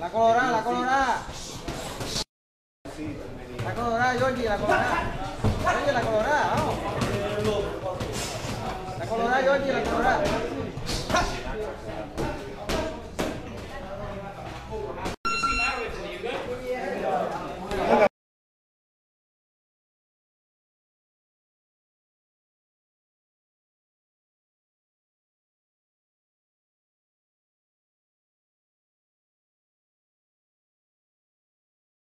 La colorada, la colorada. La colorada, Georgie, la colorada. Georgie, la colorada, vamos. La colorada, Georgie, la colorada.